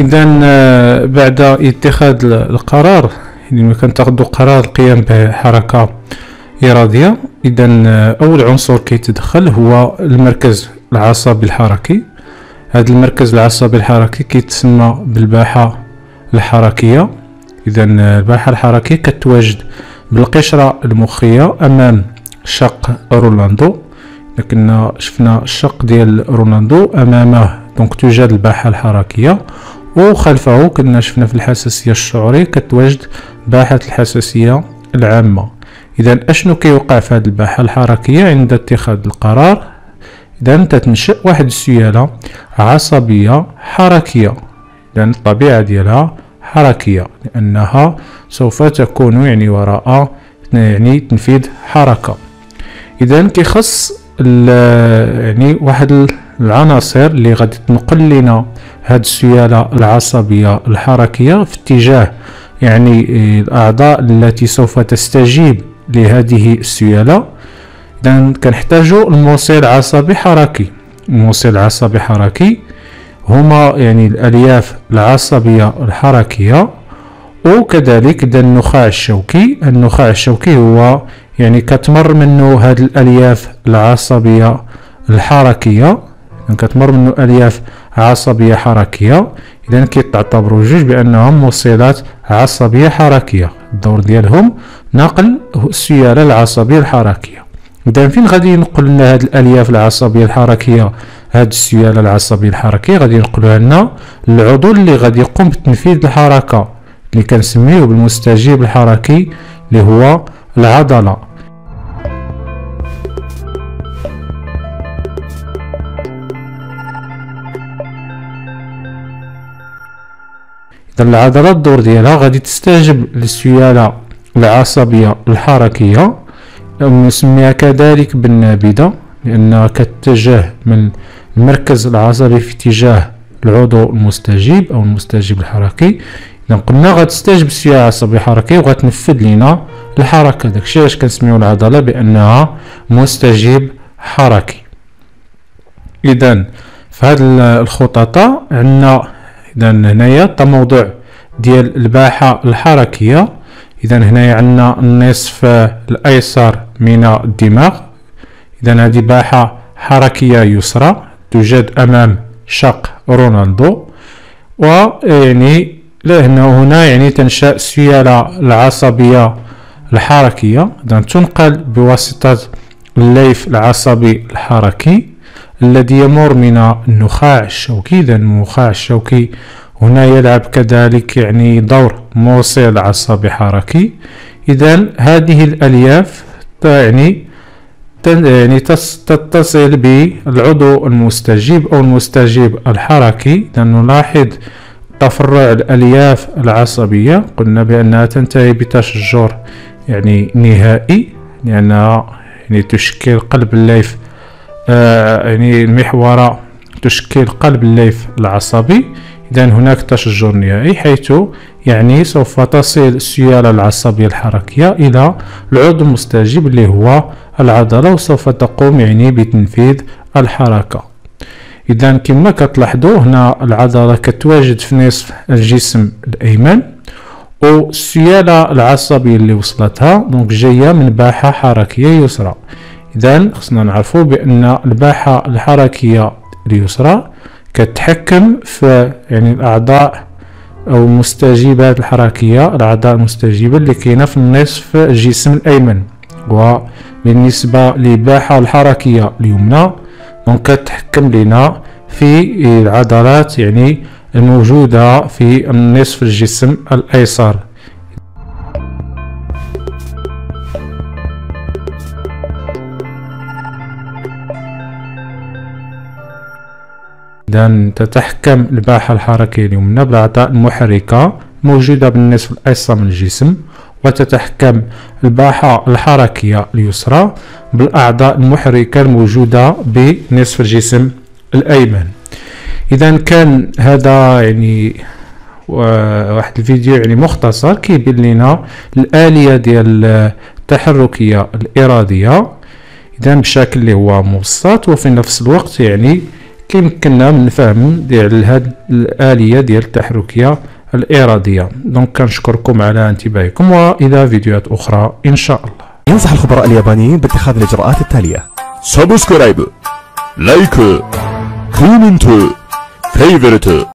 اذا آه، بعد اتخاذ القرار يعني كنتاخذوا قرار القيام بحركة إرادية اذا آه، أول عنصر كيتدخل هو المركز العصبي الحركي. هذا المركز العصبي الحركي كيتسمى بالباحة الحركية. اذا آه، الباحة الحركية كتواجد بالقشرة المخية أمام شق رولاندو لكن شفنا الشق ديال رولاندو أمامه. donc توجد الباحه الحركيه وخلفه كنا شفنا في الحساسية الشعورية كتواجد باحة الحساسية العامة. إذا أشنو كيوقع في هذه الباحة الحركية عند اتخاذ القرار؟ إذا تتنشأ واحد السيالة عصبية حركية. لأن الطبيعة ديالها حركية لأنها سوف تكون يعني وراء يعني تنفيذ حركة. إذا كيخص يعني واحد العناصر اللي غادي تنقل لنا هاد السيالة العصبية الحركية في اتجاه يعني آه، الأعضاء التي سوف تستجيب لهذه السيالة. إذا كنحتاجو الموصل عصبي حركي. الموصل عصبي حركي هما يعني الألياف العصبية الحركية وكذلك النخاع الشوكي. النخاع الشوكي هو يعني كتمر منه هاد الألياف العصبية الحركية. يعني كتمر منه ألياف عصبية حركية. إذا كيتعتبروا جوج بأنهم موصلات عصبية حركية. الدور ديالهم نقل السيالة العصبية الحركية. إذا فين غادي ينقل لنا هاد الألياف العصبية الحركية؟ هاد السيالة العصبية الحركية غادي ينقلوها لنا العضو اللي غادي يقوم بتنفيذ الحركة اللي كنسميه بالمستجيب الحركي اللي هو العضلة. العضلة الدور ديالها غادي تستجب للسيالة العصبية الحركية نسميها كذلك بالنابضة لأنها كتجه من المركز العصبي في اتجاه العضو المستجيب أو المستجيب الحركي. إذا قلنا غتستجب السيالة العصبية الحركية وغتنفذ لنا الحركة. داكشي علاش كنسميو العضلة بأنها مستجيب حركي. إذا في هذه الخططة عندنا اذا هنايا التموضع ديال الباحة الحركية. اذا هنايا عندنا النصف الأيسر من الدماغ. اذا هذه باحة حركية يسرى توجد أمام شق رونالدو. ويعني لهنا هنا يعني تنشأ السيالة العصبية الحركية. إذا تنقل بواسطة الليف العصبي الحركي. الذي يمر من النخاع الشوكي إذا النخاع الشوكي هنا يلعب كذلك يعني دور موصل عصبي حركي. إذا هذه الألياف يعني يعني تتصل بالعضو المستجيب أو المستجيب الحركي. إذا نلاحظ تفرع الألياف العصبية. قلنا بأنها تنتهي بتشجر يعني نهائي لأنها يعني تشكل قلب الليف آه، يعني المحورة تشكل قلب الليف العصبي. إذا هناك تشجر نهائي حيث يعني سوف تصل السيالة العصبية الحركية إلى العضو المستجيب اللي هو العضلة وسوف تقوم يعني بتنفيذ الحركة. إذا كما كتلاحظوا هنا العضلة كتواجد في نصف الجسم الأيمن والسيالة العصبية اللي وصلتها دونك جاية من باحة حركية يسرى. إذا خصنا نعرفوا بأن الباحة الحركية اليسرى كتحكم في يعني الأعضاء أو المستجيبات الحركية الأعضاء المستجيبة اللي كاينة في النصف الجسم الأيمن. وبالنسبة للباحة الحركية اليمنى دونك كتحكم لنا في العضلات يعني الموجودة في النصف الجسم الأيسر. إذا تتحكم الباحة الحركية اليمنى بالأعضاء المحركة موجودة بالنصف الأيسر من الجسم وتتحكم الباحة الحركية اليسرى بالأعضاء المحركة الموجودة بنصف الجسم الأيمن. إذا كان هذا يعني واحد الفيديو يعني مختصر كيبين لنا الآلية ديال التحركية الإرادية. اذا بشكل اللي هو مبسط وفي نفس الوقت يعني كيمكننا من الفهم ديال هاد الآلية ديال التحركية الإرادية. donc كنشكركم على انتباهكم وإلى فيديوهات أخرى إن شاء الله. ينصح الخبراء اليابانيين باتخاذ الإجراءات التالية. subscribe like comment favorite.